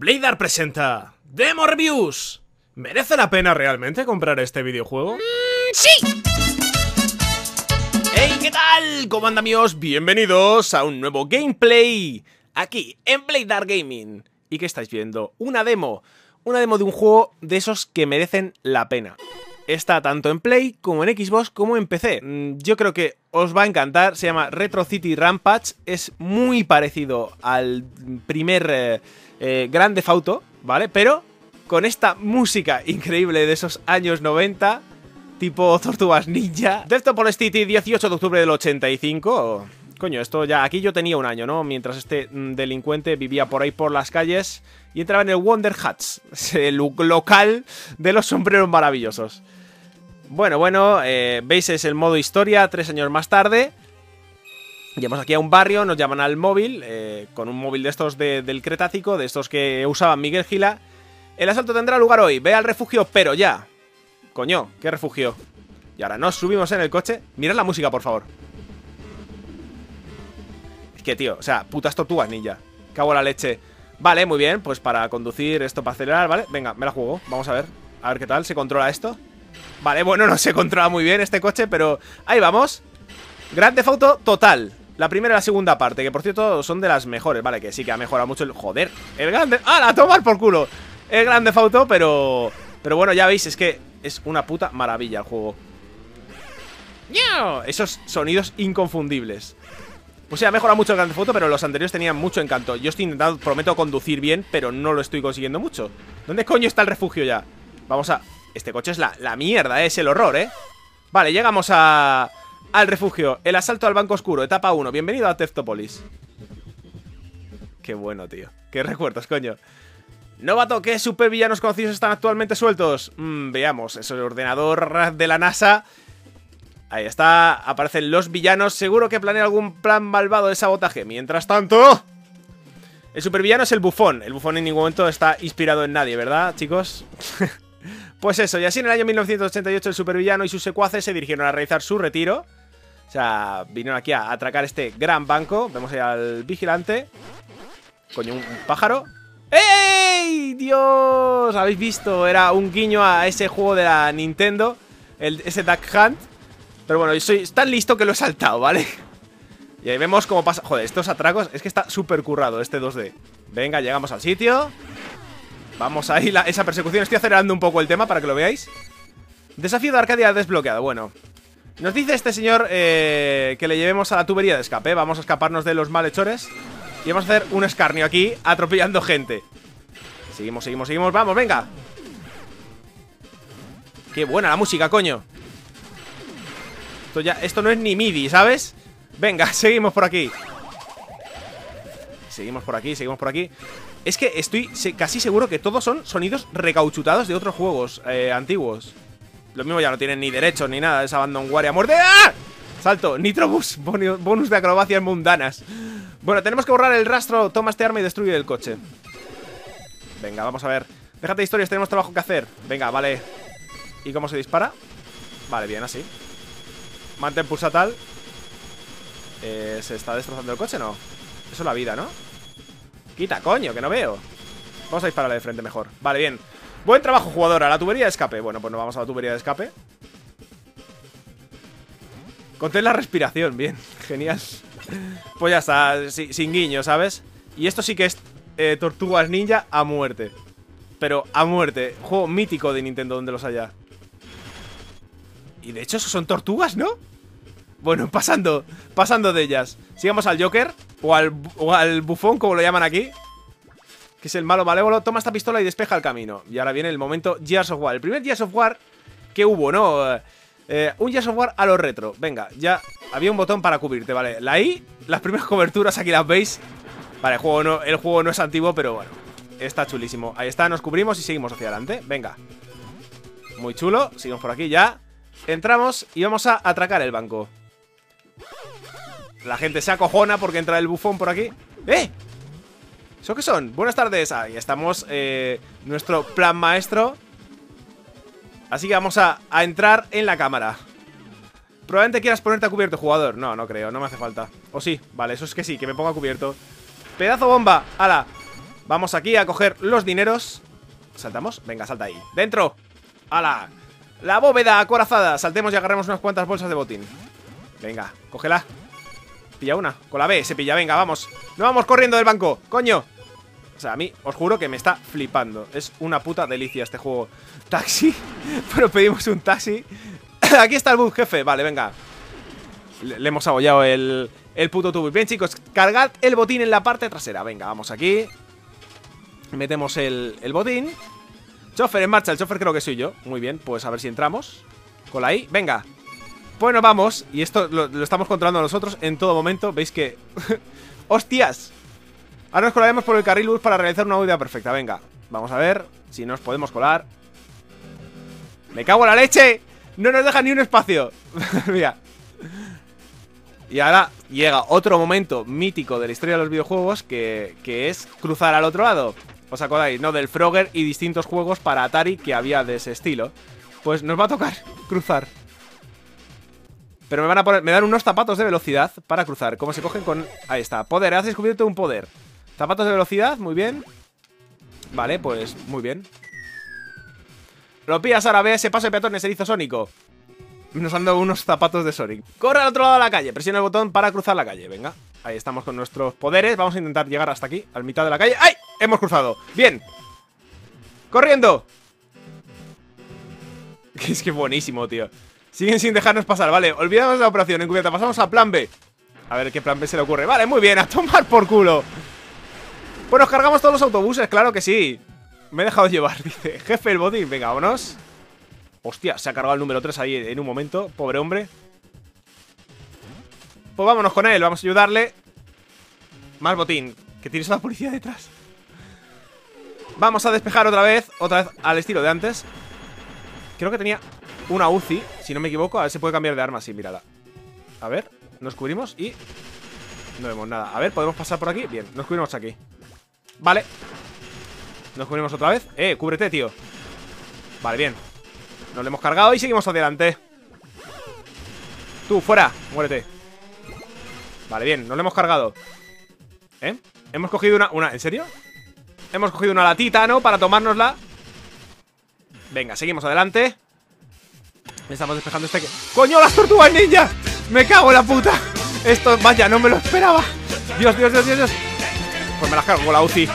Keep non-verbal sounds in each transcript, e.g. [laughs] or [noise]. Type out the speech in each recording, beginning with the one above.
Bladar presenta Demo Reviews. ¿Merece la pena realmente comprar este videojuego? Mm, ¡Sí! ¡Hey! ¿Qué tal? ¿Cómo andan amigos? Bienvenidos a un nuevo gameplay aquí en Bladar Gaming. ¿Y qué estáis viendo? Una demo. Una demo de un juego de esos que merecen la pena. Está tanto en Play como en Xbox como en PC. Mm, yo creo que os va a encantar. Se llama Retro City Rampage. Es muy parecido al primer eh, eh, Grande Fauto, ¿vale? Pero con esta música increíble de esos años 90 tipo Tortugas Ninja. Desktop City, 18 de octubre del 85. Coño, esto ya... Aquí yo tenía un año, ¿no? Mientras este mm, delincuente vivía por ahí por las calles y entraba en el Wonder Hats, [laughs] el local de los sombreros maravillosos. Bueno, bueno, eh, veis es el modo historia, tres años más tarde. Llegamos aquí a un barrio, nos llaman al móvil, eh, con un móvil de estos del Cretácico, de estos que usaba Miguel Gila. El asalto tendrá lugar hoy, ve al refugio, pero ya. Coño, ¿qué refugio? Y ahora nos subimos en el coche. Mirad la música, por favor. Que, tío, o sea, putas tortugas ninja. Cago la leche. Vale, muy bien, pues para conducir esto para acelerar, ¿vale? Venga, me la juego, vamos a ver A ver qué tal, ¿se controla esto? Vale, bueno, no se controla muy bien este coche, pero ahí vamos Grande foto total La primera y la segunda parte, que por cierto son de las mejores Vale, que sí que ha mejorado mucho el... Joder, el grande... ¡Ah, la tomar por culo! El grande foto, pero... Pero bueno, ya veis, es que es una puta maravilla el juego Esos sonidos inconfundibles pues sí, ha mejorado mucho el Grande Foto, pero los anteriores tenían mucho encanto. Yo estoy intentando, prometo, conducir bien, pero no lo estoy consiguiendo mucho. ¿Dónde coño está el refugio ya? Vamos a... Este coche es la, la mierda, ¿eh? es el horror, ¿eh? Vale, llegamos a... Al refugio. El asalto al Banco Oscuro, etapa 1. Bienvenido a Teftopolis. Qué bueno, tío. Qué recuerdos, coño. Novato, ¿qué supervillanos conocidos están actualmente sueltos? Mm, veamos, es el ordenador de la NASA Ahí está, aparecen los villanos Seguro que planea algún plan malvado de sabotaje Mientras tanto... El supervillano es el bufón El bufón en ningún momento está inspirado en nadie, ¿verdad, chicos? [laughs] pues eso, y así en el año 1988 el supervillano y sus secuaces se dirigieron a realizar su retiro O sea, vinieron aquí a atracar este gran banco Vemos ahí al vigilante Coño, un pájaro ¡Ey! ¡Dios! ¿Habéis visto? Era un guiño a ese juego de la Nintendo Ese Duck Hunt pero bueno, yo soy tan listo que lo he saltado, ¿vale? [laughs] Y ahí vemos cómo pasa... Joder, estos atracos... Es que está súper currado este 2D Venga, llegamos al sitio. Vamos ahí, esa persecución. Estoy acelerando un poco el tema para que lo veáis. Desafío de Arcadia desbloqueado, bueno Nos dice este señor eh, Que le llevemos a la tubería de escape. Vamos a escaparnos de los malhechores. Y vamos a hacer un escarnio aquí Atropellando gente. Seguimos, seguimos, seguimos, vamos, venga. Qué buena la música, coño esto ya, esto no es ni MIDI, ¿sabes? Venga, [laughs] seguimos por aquí. Seguimos por aquí, seguimos por aquí. Es que estoy casi seguro que todos son sonidos recauchutados de otros juegos eh, antiguos. Lo mismo ya no tienen ni derechos ni nada Es Abandon Warrior muerte ¡Ah! Salto, Nitrobus, bonus de acrobacias mundanas. Bueno, tenemos que borrar el rastro Toma este arma y destruye el coche. Venga, vamos a ver. Déjate historias, tenemos trabajo que hacer. Venga, vale. ¿Y cómo se dispara? Vale, bien, así Mantén pulsa tal. Eh, ¿Se está destrozando el coche? No. Eso es la vida, ¿no? Quita, coño, que no veo. Vamos a dispararle de frente mejor. Vale, bien. Buen trabajo, jugadora. La tubería de escape. Bueno, pues nos vamos a la tubería de escape. Contén la respiración Bien, [laughs] genial. Pues ya está Sin guiño, ¿sabes? Y esto sí que es eh, Tortugas Ninja a muerte. Pero a muerte. Juego mítico de Nintendo donde los haya y de hecho, son tortugas, ¿no? Bueno, pasando, pasando de ellas. Sigamos al Joker o al, o al bufón, como lo llaman aquí Que es el malo malévolo. Toma esta pistola y despeja el camino. Y ahora viene el momento Gears of War. El primer Gears of War que hubo, ¿no? Eh, un Gears of War a lo retro. Venga, ya había un botón para cubrirte, ¿vale? La I, las primeras coberturas aquí las veis. Vale, el juego no, el juego no es antiguo, pero bueno Está chulísimo. Ahí está, nos cubrimos y seguimos hacia adelante. Venga. Muy chulo, seguimos por aquí ya Entramos y vamos a atracar el banco La gente se acojona porque entra el bufón por aquí ¡Eh! ¿Eso qué son? Buenas tardes Ahí estamos eh, Nuestro plan maestro Así que vamos a, entrar en la cámara Probablemente quieras ponerte a cubierto, jugador No, no creo, no me hace falta O sí, vale, eso es que sí, que me ponga a cubierto Pedazo bomba, ala Vamos aquí a coger los dineros ¿Saltamos? Venga, salta ahí ¡Dentro! ¡Hala! La bóveda acorazada. Saltemos y agarremos unas cuantas bolsas de botín. Venga, cógela. Pilla una, con la B se pilla, venga, vamos. No vamos corriendo del banco, coño. O sea, a mí, os juro que me está flipando. Es una puta delicia este juego. Taxi, [laughs] pero pedimos un taxi. [coughs] Aquí está el bus, jefe, vale, venga. Le, hemos abollado el, el puto tubo. Bien, chicos, cargad el botín en la parte trasera. Venga, vamos aquí. Metemos el, el botín Chofer en marcha, el chofer creo que soy yo. Muy bien, pues a ver si entramos. Con la I, venga Bueno, vamos, y esto lo, estamos controlando nosotros En todo momento, veis que... [laughs] ¡Hostias! Ahora nos colaremos por el carril luz para realizar una huida perfecta. Venga, vamos a ver si nos podemos colar. ¡Me cago en la leche! No nos deja ni un espacio. [laughs] Mira. Y ahora llega otro momento mítico de la historia de los videojuegos que, que es cruzar al otro lado ¿Os acordáis, no? Del Frogger y distintos juegos para Atari que había de ese estilo. Pues nos va a tocar [laughs] cruzar. Pero me van a poner, me dan unos zapatos de velocidad para cruzar ¿Cómo se cogen con...? Ahí está, poder, has descubierto un poder. Zapatos de velocidad, muy bien. Vale, pues muy bien. Lo pillas ahora, ve ese paso de peatones, erizo sónico Nos han dado unos zapatos de Sonic. Corre al otro lado de la calle, presiona el botón para cruzar la calle, venga. Ahí estamos con nuestros poderes Vamos a intentar llegar hasta aquí, al mitad de la calle. ¡Ay! Hemos cruzado, bien. ¡Corriendo! [laughs] Es que buenísimo, tío. Siguen sin dejarnos pasar, vale. Olvidamos la operación. Encubierta, pasamos a plan B. A ver qué plan B se le ocurre. Vale, muy bien, a tomar por culo. Pues nos cargamos todos los autobuses, claro que sí. Me he dejado llevar, [laughs] dice. Jefe el botín, venga, vámonos. Hostia, se ha cargado el número 3 ahí en un momento. Pobre hombre. Pues vámonos con él, vamos a ayudarle. Más botín Que tienes a la policía detrás Vamos a despejar otra vez Otra vez al estilo de antes. Creo que tenía una UCI Si no me equivoco, a ver si puede cambiar de arma. Sí, mírala. A ver, nos cubrimos y No vemos nada. A ver, ¿podemos pasar por aquí? Bien, nos cubrimos aquí. Vale. Nos cubrimos otra vez. Eh, cúbrete, tío. Vale, bien. Nos lo hemos cargado y seguimos adelante. Tú, fuera, muérete. Vale, bien, nos lo hemos cargado. ¿Eh? Hemos cogido una... una ¿En serio? Hemos cogido una latita, ¿no? Para tomárnosla Venga, seguimos adelante Estamos despejando este. ¡Coño, las tortugas ninja! ¡Me cago en la puta! Esto, vaya, no me lo esperaba Dios, Dios, Dios, Dios, Dios Pues me las cargo con la UCI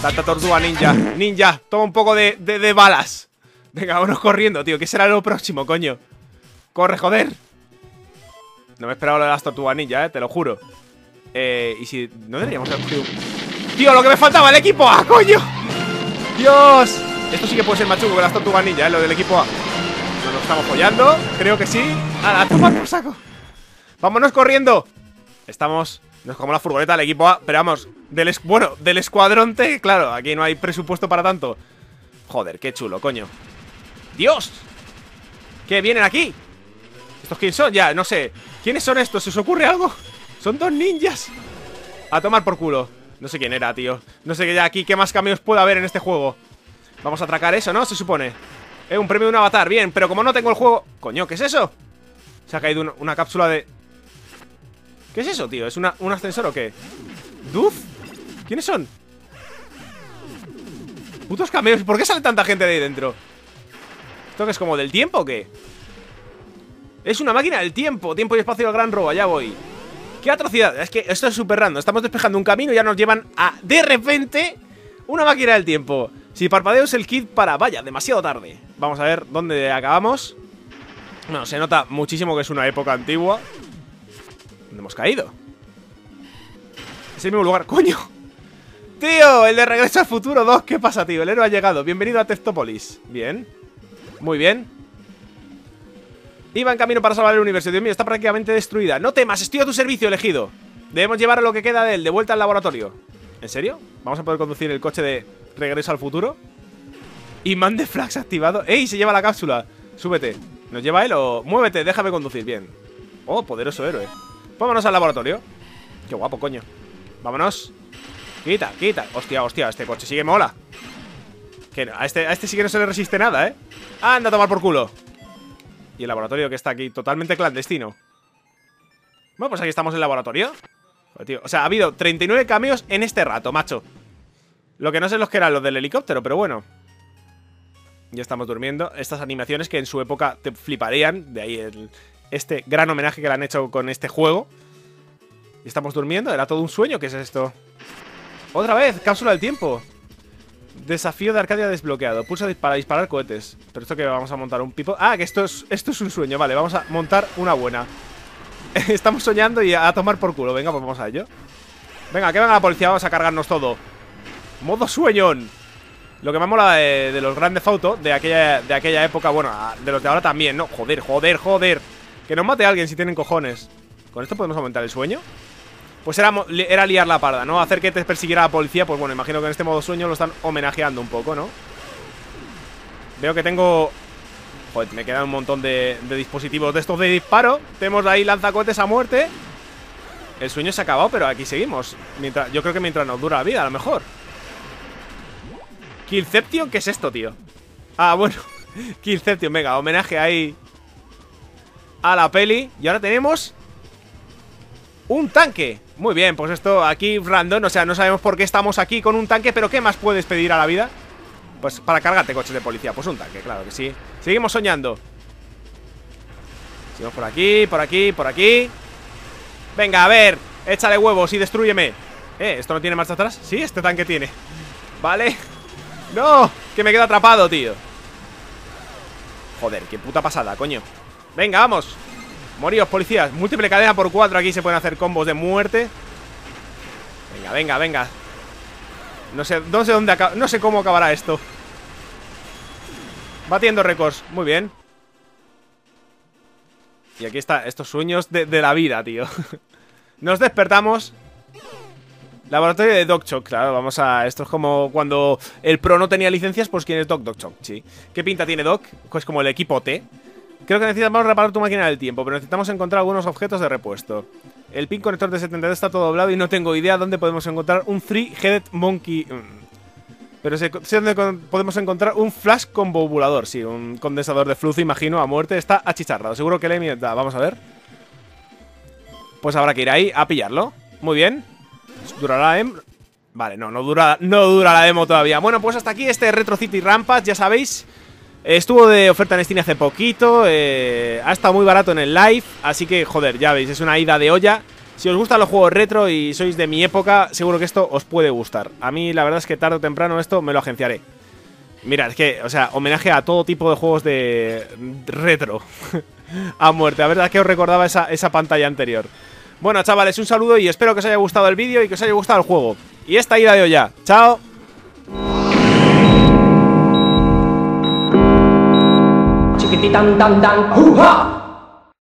Tanta tortuga ninja Ninja, toma un poco de, de, balas Venga, vámonos corriendo, tío ¿Qué será lo próximo, coño? Corre, joder No me esperaba lo de las tortugas ninja, eh, te lo juro Eh, y si... No deberíamos haber cogido Tío, lo que me faltaba, el equipo A, coño Dios Esto sí que puede ser machuco que las tortugas ninja, ¿eh? Lo del equipo A Nos lo estamos follando Creo que sí A la toma por saco Vámonos corriendo Estamos No es como la furgoneta del equipo A Pero vamos del Bueno, del escuadrón T Claro, aquí no hay presupuesto para tanto Joder, qué chulo, coño ¡Dios! ¿Qué? ¿Vienen aquí? ¿Estos quién son? Ya, no sé ¿Quiénes son estos? ¿Se os ocurre algo? Son dos ninjas A tomar por culo no sé quién era, tío No sé qué ya aquí, qué más cameos puede haber en este juego Vamos a atracar eso, ¿no? Se supone Eh, un premio de un avatar, bien Pero como no tengo el juego... Coño, ¿qué es eso? Se ha caído una, cápsula de... ¿Qué es eso, tío? ¿Es una, un ascensor o qué? ¿Duf? ¿Quiénes son? Putos cameos ¿Por qué sale tanta gente de ahí dentro? ¿Esto es como del tiempo o qué? Es una máquina del tiempo Tiempo y espacio del gran robo, allá voy ¡Qué atrocidad! Es que esto es súper random Estamos despejando un camino y ya nos llevan a, de repente, una máquina del tiempo Si parpadeo es el kit para... Vaya, demasiado tarde Vamos a ver dónde acabamos Bueno, se nota muchísimo que es una época antigua ¿Dónde hemos caído? Es el mismo lugar, ¡coño! ¡Tío! El de Regreso al Futuro 2 ¿Qué pasa, tío? El héroe ha llegado Bienvenido a Tectópolis Bien Muy bien Iba en camino para salvar el universo. Dios mío, está prácticamente destruida. No temas, estoy a tu servicio, elegido. Debemos llevar lo que queda de él de vuelta al laboratorio. ¿En serio? ¿Vamos a poder conducir el coche de regreso al futuro? Imán de flax activado. ¡Ey! Se lleva la cápsula. Súbete. ¿Nos lleva él o...? Muévete, déjame conducir, bien. Oh, poderoso héroe. Vámonos al laboratorio. Qué guapo, coño. Vámonos. Quita, quita. Hostia, hostia, este coche sigue mola. Que a este, a este sí que no se le resiste nada, ¿eh? Anda a tomar por culo y el laboratorio que está aquí totalmente clandestino Bueno, pues aquí estamos en el laboratorio O sea, ha habido 39 cameos en este rato, macho Lo que no sé los que eran los del helicóptero, pero bueno. Ya estamos durmiendo. Estas animaciones que en su época te fliparían. De ahí este gran homenaje que le han hecho con este juego. Y estamos durmiendo. ¿Era todo un sueño? ¿Qué es esto? Otra vez, cápsula del tiempo. Desafío de Arcadia desbloqueado. Pulsa para disparar cohetes. Pero esto que vamos a montar un pipo. Ah, que esto es, esto es un sueño. Vale, vamos a montar una buena. [laughs] Estamos soñando y a tomar por culo. Venga, pues vamos a ello. Venga, que venga la policía. Vamos a cargarnos todo. Modo sueñón. Lo que me mola de, de los grandes fotos de aquella, de aquella época, bueno, de los de ahora también, ¿no? Joder, joder, joder. Que nos mate alguien si tienen cojones. ¿Con esto podemos aumentar el sueño? Pues era, era liar la parda, ¿no? Hacer que te persiguiera la policía Pues bueno, imagino que en este modo sueño lo están homenajeando un poco, ¿no? Veo que tengo... Joder, me quedan un montón de, dispositivos de estos de disparo Tenemos ahí lanzacohetes a muerte El sueño se ha acabado, pero aquí seguimos mientras, Yo creo que mientras nos dura la vida, a lo mejor Killception, ¿qué es esto, tío? Ah, bueno [laughs] Killception, venga, homenaje ahí A la peli Y ahora tenemos un tanque Muy bien, pues esto aquí random O sea, no sabemos por qué estamos aquí con un tanque Pero ¿qué más puedes pedir a la vida? Pues para cargarte coches de policía Pues un tanque, claro que sí. Seguimos soñando. Seguimos por aquí, por aquí, por aquí. Venga, a ver Échale huevos y destruyeme Eh, ¿esto no tiene marcha atrás? Sí, este tanque tiene. Vale. ¡No! Que me quedo atrapado, tío. Joder, qué puta pasada, coño. Venga, vamos Moríos, policías. Múltiple cadena por cuatro. Aquí se pueden hacer combos de muerte. Venga, venga, venga. No sé, no sé dónde No sé cómo acabará esto. Batiendo récords. Muy bien. Y aquí está Estos sueños de, la vida, tío. [laughs] Nos despertamos. Laboratorio de Doc claro, vamos a... Esto es como cuando el Pro no tenía licencias, pues ¿quién es Doc? Doc sí. ¿Qué pinta tiene Doc? Pues como el equipo T Creo que necesitamos reparar tu máquina del tiempo, pero necesitamos encontrar algunos objetos de repuesto. El pin conector de 72 está todo doblado y no tengo idea dónde podemos encontrar un Three-Headed Monkey. Mm. Pero sé, dónde podemos encontrar un flash convobulador. Sí, un condensador de flujo, imagino, a muerte. Está achicharrado. Seguro que le da. Vamos a ver. Pues habrá que ir ahí a pillarlo. Muy bien. ¿Durará la Vale, no, no dura, no dura la demo todavía. Bueno, pues hasta aquí este Retro City Rampage, ya sabéis. Estuvo de oferta en Steam hace poquito, eh, ha estado muy barato en el live, así que joder, ya veis, es una ida de olla. Si os gustan los juegos retro y sois de mi época, seguro que esto os puede gustar. A mí la verdad es que tarde o temprano esto me lo agenciaré. Mira, es que, o sea, homenaje a todo tipo de juegos de retro. [laughs] a muerte, la verdad es que os recordaba esa, esa pantalla anterior. Bueno, chavales, un saludo y espero que os haya gustado el vídeo y que os haya gustado el juego. Y esta ida de olla. ¡Chao! Chiquititán tan tan, ¡juja!